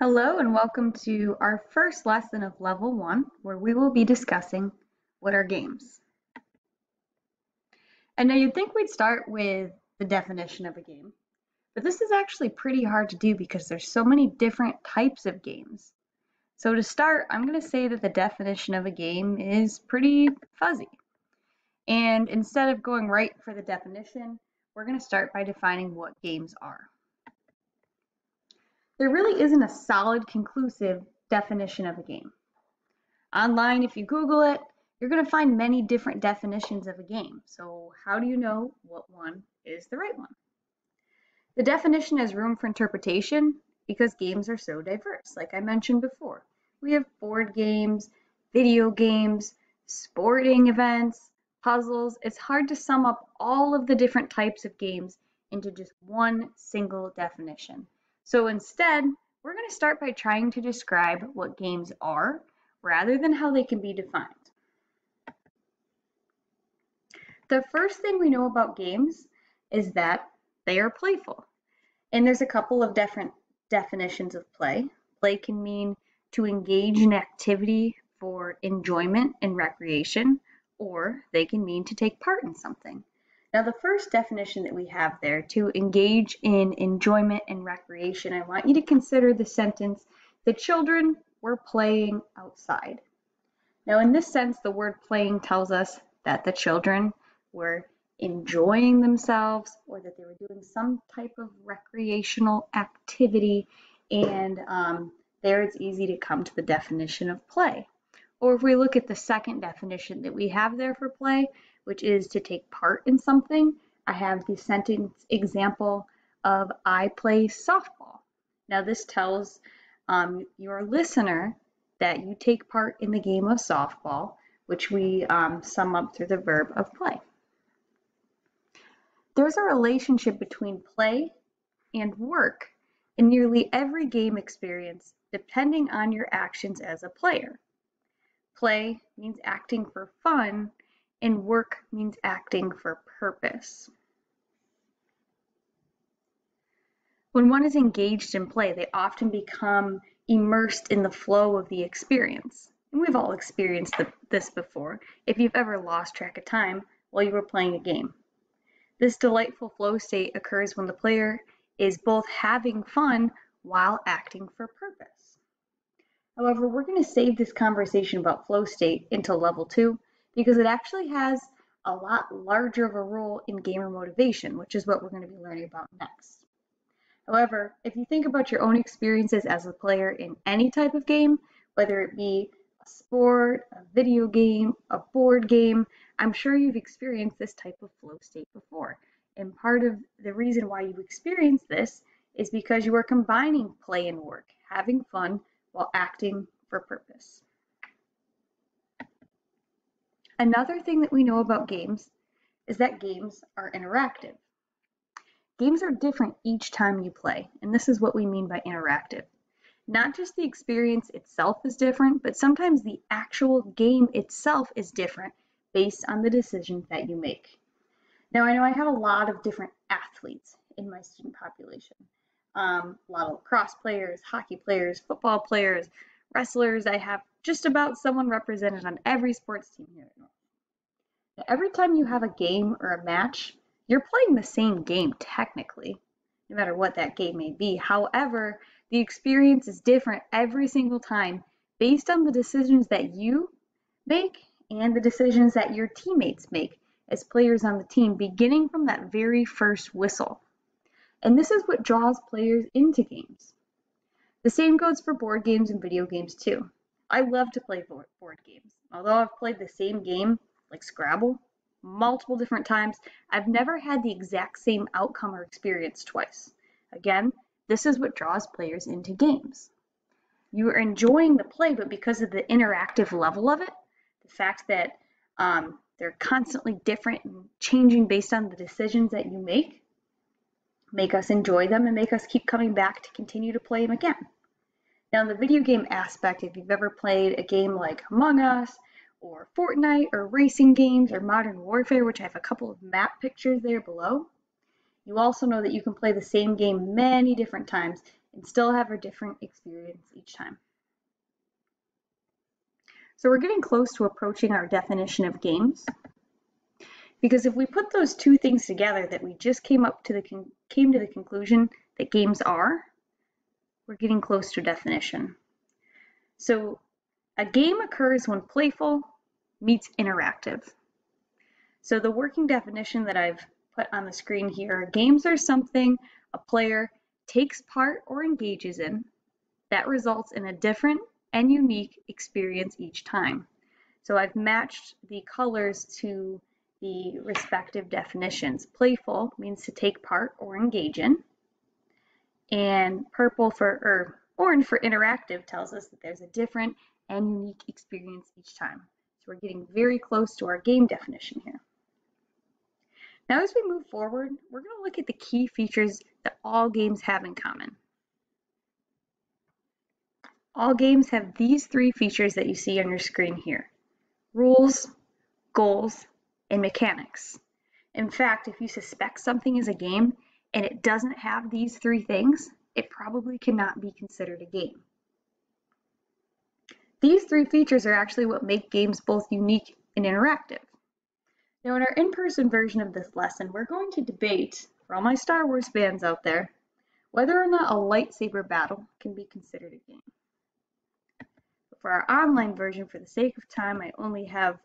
Hello and welcome to our first lesson of level one, where we will be discussing what are games. And now you'd think we'd start with the definition of a game, but this is actually pretty hard to do because there's so many different types of games. So to start, I'm going to say that the definition of a game is pretty fuzzy. And instead of going right for the definition, we're going to start by defining what games are there really isn't a solid, conclusive definition of a game. Online, if you Google it, you're going to find many different definitions of a game. So how do you know what one is the right one? The definition has room for interpretation because games are so diverse, like I mentioned before. We have board games, video games, sporting events, puzzles. It's hard to sum up all of the different types of games into just one single definition. So instead, we're going to start by trying to describe what games are rather than how they can be defined. The first thing we know about games is that they are playful. And there's a couple of different definitions of play. Play can mean to engage in activity for enjoyment and recreation, or they can mean to take part in something. Now, the first definition that we have there, to engage in enjoyment and recreation, I want you to consider the sentence, the children were playing outside. Now, in this sense, the word playing tells us that the children were enjoying themselves or that they were doing some type of recreational activity. And um, there it's easy to come to the definition of play. Or if we look at the second definition that we have there for play, which is to take part in something. I have the sentence example of I play softball. Now this tells um, your listener that you take part in the game of softball, which we um, sum up through the verb of play. There's a relationship between play and work in nearly every game experience depending on your actions as a player. Play means acting for fun and work means acting for purpose. When one is engaged in play, they often become immersed in the flow of the experience. And we've all experienced the, this before if you've ever lost track of time while you were playing a game. This delightful flow state occurs when the player is both having fun while acting for purpose. However, we're going to save this conversation about flow state until level two because it actually has a lot larger of a role in gamer motivation, which is what we're going to be learning about next. However, if you think about your own experiences as a player in any type of game, whether it be a sport, a video game, a board game, I'm sure you've experienced this type of flow state before. And part of the reason why you experience this is because you are combining play and work, having fun while acting for purpose. Another thing that we know about games is that games are interactive. Games are different each time you play, and this is what we mean by interactive. Not just the experience itself is different, but sometimes the actual game itself is different based on the decisions that you make. Now, I know I have a lot of different athletes in my student population. Um, a lot of lacrosse players, hockey players, football players, wrestlers. I have just about someone represented on every sports team here at North. Now, every time you have a game or a match, you're playing the same game technically, no matter what that game may be. However, the experience is different every single time based on the decisions that you make and the decisions that your teammates make as players on the team, beginning from that very first whistle. And this is what draws players into games. The same goes for board games and video games too. I love to play board games. Although I've played the same game, like Scrabble, multiple different times, I've never had the exact same outcome or experience twice. Again, this is what draws players into games. You are enjoying the play, but because of the interactive level of it, the fact that um, they're constantly different and changing based on the decisions that you make, make us enjoy them and make us keep coming back to continue to play them again. Now, in the video game aspect, if you've ever played a game like Among Us or Fortnite or racing games or Modern Warfare, which I have a couple of map pictures there below, you also know that you can play the same game many different times and still have a different experience each time. So we're getting close to approaching our definition of games. Because if we put those two things together that we just came up to the came to the conclusion that games are, we're getting close to definition. So a game occurs when playful meets interactive. So the working definition that I've put on the screen here, games are something a player takes part or engages in that results in a different and unique experience each time. So I've matched the colors to the respective definitions. Playful means to take part or engage in. And purple for, or orange for interactive tells us that there's a different and unique experience each time. So we're getting very close to our game definition here. Now as we move forward, we're going to look at the key features that all games have in common. All games have these three features that you see on your screen here. Rules, goals, and mechanics. In fact, if you suspect something is a game and it doesn't have these three things, it probably cannot be considered a game. These three features are actually what make games both unique and interactive. Now in our in-person version of this lesson, we're going to debate, for all my Star Wars fans out there, whether or not a lightsaber battle can be considered a game. For our online version, for the sake of time, I only have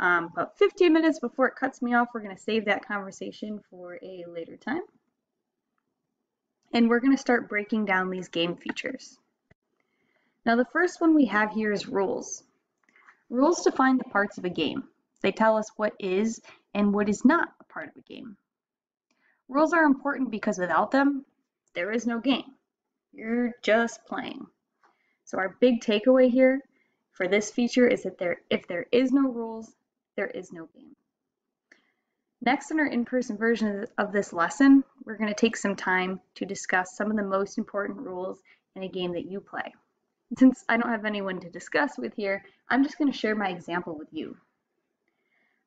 um, about 15 minutes before it cuts me off. We're going to save that conversation for a later time. And we're going to start breaking down these game features. Now the first one we have here is rules. Rules define the parts of a game. They tell us what is and what is not a part of a game. Rules are important because without them, there is no game. You're just playing. So our big takeaway here for this feature is that there, if there is no rules, there is no game. Next in our in-person version of this lesson, we're going to take some time to discuss some of the most important rules in a game that you play. Since I don't have anyone to discuss with here, I'm just going to share my example with you.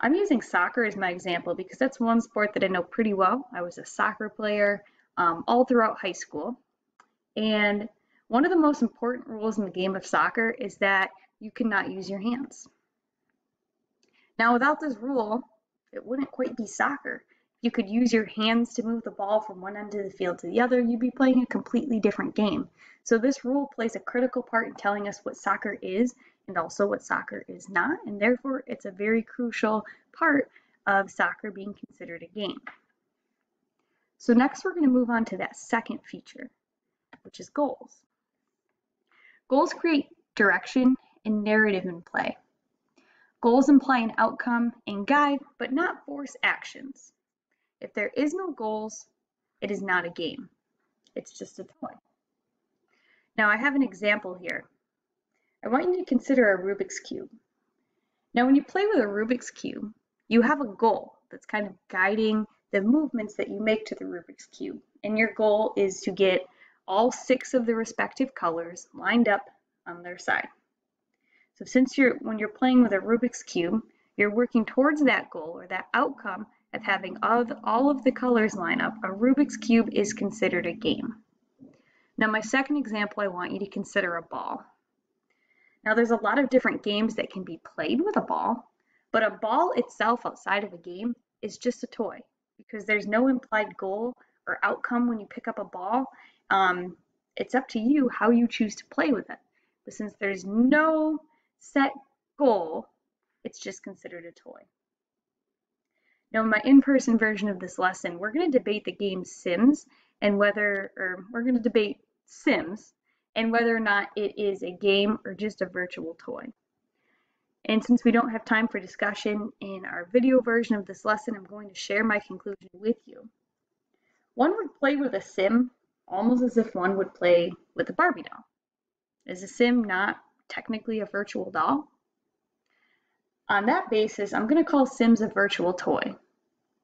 I'm using soccer as my example because that's one sport that I know pretty well. I was a soccer player um, all throughout high school. And one of the most important rules in the game of soccer is that you cannot use your hands. Now, without this rule, it wouldn't quite be soccer. You could use your hands to move the ball from one end of the field to the other, you'd be playing a completely different game. So this rule plays a critical part in telling us what soccer is and also what soccer is not, and therefore it's a very crucial part of soccer being considered a game. So next we're going to move on to that second feature, which is goals. Goals create direction and narrative in play. Goals imply an outcome and guide, but not force actions. If there is no goals, it is not a game. It's just a toy. Now I have an example here. I want you to consider a Rubik's Cube. Now when you play with a Rubik's Cube, you have a goal that's kind of guiding the movements that you make to the Rubik's Cube. And your goal is to get all six of the respective colors lined up on their side. So since you're, when you're playing with a Rubik's Cube, you're working towards that goal or that outcome of having all of, the, all of the colors line up, a Rubik's Cube is considered a game. Now my second example, I want you to consider a ball. Now there's a lot of different games that can be played with a ball, but a ball itself outside of a game is just a toy because there's no implied goal or outcome when you pick up a ball. Um, it's up to you how you choose to play with it. But since there's no set goal, it's just considered a toy. Now in my in-person version of this lesson, we're going to debate the game Sims and whether, or we're going to debate Sims and whether or not it is a game or just a virtual toy. And since we don't have time for discussion in our video version of this lesson, I'm going to share my conclusion with you. One would play with a sim almost as if one would play with a Barbie doll. Is a sim not technically a virtual doll? On that basis, I'm going to call Sims a virtual toy.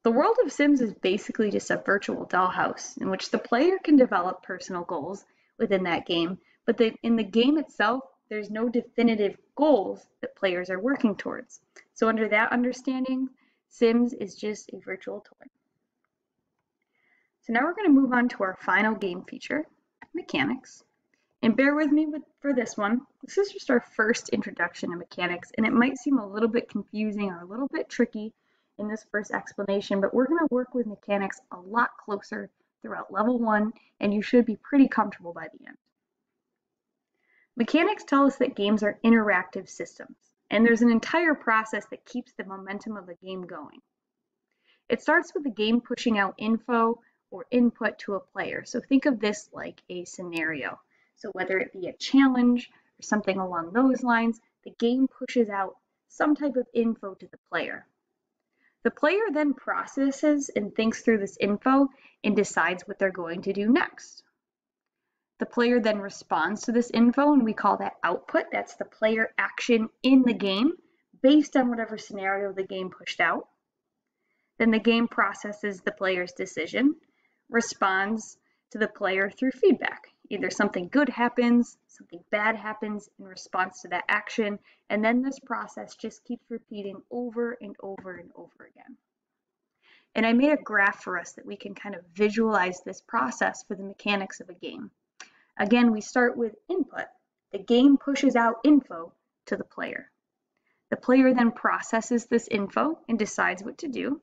The world of Sims is basically just a virtual dollhouse in which the player can develop personal goals within that game, but the, in the game itself, there's no definitive goals that players are working towards. So under that understanding, Sims is just a virtual toy. So now we're going to move on to our final game feature, mechanics. And bear with me with, for this one. This is just our first introduction to mechanics, and it might seem a little bit confusing or a little bit tricky in this first explanation, but we're going to work with mechanics a lot closer throughout level one, and you should be pretty comfortable by the end. Mechanics tell us that games are interactive systems, and there's an entire process that keeps the momentum of the game going. It starts with the game pushing out info or input to a player. So think of this like a scenario. So whether it be a challenge or something along those lines, the game pushes out some type of info to the player. The player then processes and thinks through this info and decides what they're going to do next. The player then responds to this info and we call that output. That's the player action in the game based on whatever scenario the game pushed out. Then the game processes the player's decision, responds to the player through feedback. Either something good happens, something bad happens in response to that action, and then this process just keeps repeating over and over and over again. And I made a graph for us that we can kind of visualize this process for the mechanics of a game. Again, we start with input. The game pushes out info to the player. The player then processes this info and decides what to do.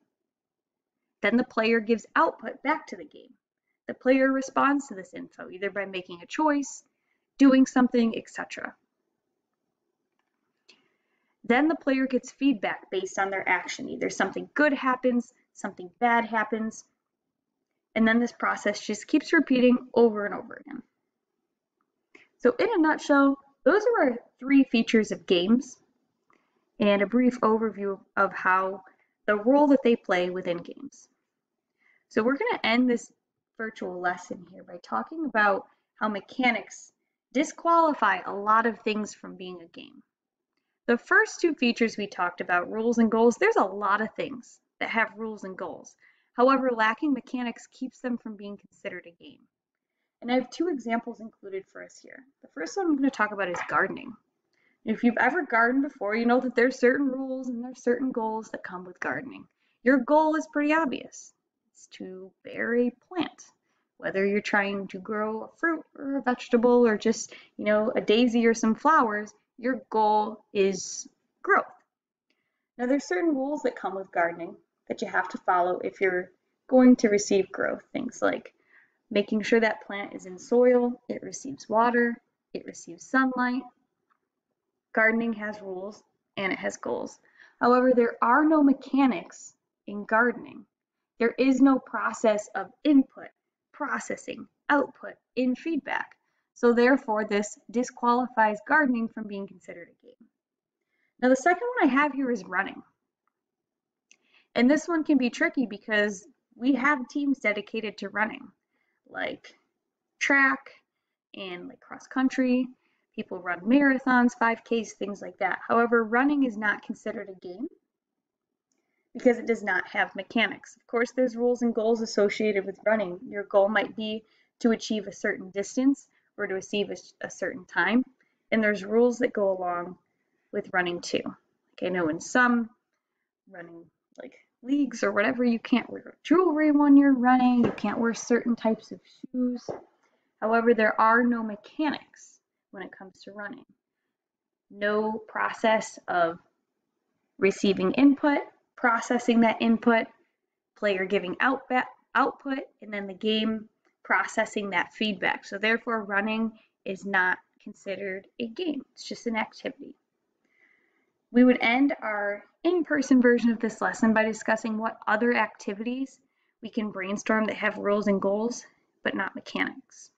Then the player gives output back to the game. The player responds to this info either by making a choice, doing something, etc. Then the player gets feedback based on their action. Either something good happens, something bad happens, and then this process just keeps repeating over and over again. So in a nutshell, those are our three features of games and a brief overview of how the role that they play within games. So we're going to end this virtual lesson here by talking about how mechanics disqualify a lot of things from being a game. The first two features we talked about, rules and goals, there's a lot of things that have rules and goals. However, lacking mechanics keeps them from being considered a game. And I have two examples included for us here. The first one I'm going to talk about is gardening. If you've ever gardened before, you know that there's certain rules and there's certain goals that come with gardening. Your goal is pretty obvious to bear a plant. Whether you're trying to grow a fruit or a vegetable or just, you know, a daisy or some flowers, your goal is growth. Now there's certain rules that come with gardening that you have to follow if you're going to receive growth. Things like making sure that plant is in soil, it receives water, it receives sunlight. Gardening has rules and it has goals. However, there are no mechanics in gardening. There is no process of input, processing, output in feedback. So therefore, this disqualifies gardening from being considered a game. Now the second one I have here is running. And this one can be tricky because we have teams dedicated to running, like track and like cross country. People run marathons, 5Ks, things like that. However, running is not considered a game because it does not have mechanics. Of course, there's rules and goals associated with running. Your goal might be to achieve a certain distance or to achieve a, a certain time. And there's rules that go along with running too. Like I know in some running like leagues or whatever, you can't wear jewelry when you're running, you can't wear certain types of shoes. However, there are no mechanics when it comes to running. No process of receiving input processing that input, player giving out output, and then the game processing that feedback. So therefore running is not considered a game. It's just an activity. We would end our in-person version of this lesson by discussing what other activities we can brainstorm that have rules and goals, but not mechanics.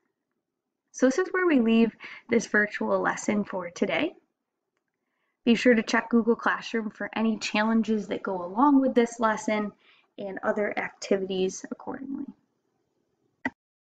So this is where we leave this virtual lesson for today. Be sure to check Google Classroom for any challenges that go along with this lesson and other activities accordingly.